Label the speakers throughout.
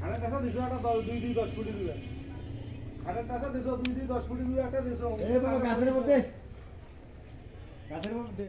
Speaker 1: খাটের টাকা দিছো একটা দশ দুই দুই দশ ফুটি দিবে খাটের টাকা দিছো দুই দুই দশ ফুটি দিবে একটা দিছো।
Speaker 2: গাছের মধ্যে। গাছের মধ্যে।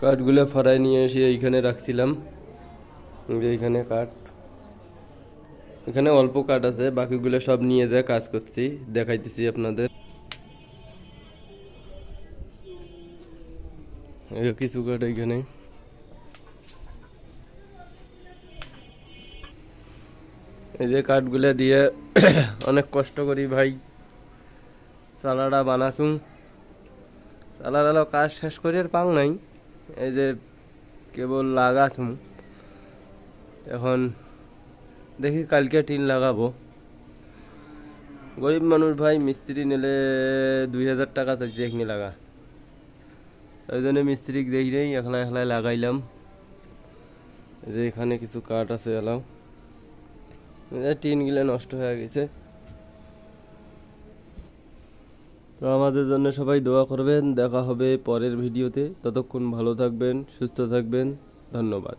Speaker 3: কাঠগুলো ফরাই নিয়ে এসে এইখানে রাখছিলাম। যে এইখানে কাঠ। এখানে অল্প কাঠ আছে, বাকিগুলো সব নিয়ে যায় কাজ করছি, দেখাইতেছি আপনাদের। কিছু কাঠ এইখানে। এই যে কাঠগুলো দিয়ে অনেক কষ্ট করি ভাই। চালাটা বানাছুম চালার কাজ শেষ করে আর পাং নাই। এই যে কেবল লাগাছুম। এখন দেখি কালকে টিন লাগাবো। গরিব মানুষ ভাই, মিস্ত্রি নিলে দুই হাজার টাকা চাইছে এখানে লাগা। ওই জন্য মিস্ত্রি দেখি নেই একলা একলাই লাগাইলাম। যে এখানে কিছু কাঠ আছে এলাও। টিনগুলো নষ্ট হয়ে গেছে। তো আমাদের জন্য সবাই দোয়া করবেন। দেখা হবে পরের ভিডিওতে। ততক্ষণ ভালো থাকবেন, সুস্থ থাকবেন। ধন্যবাদ।